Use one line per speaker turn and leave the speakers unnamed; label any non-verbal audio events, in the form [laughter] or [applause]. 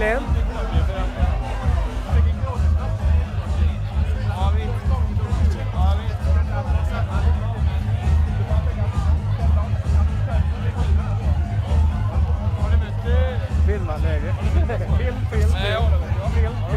Glenn? Filma [laughs] Film, film, film.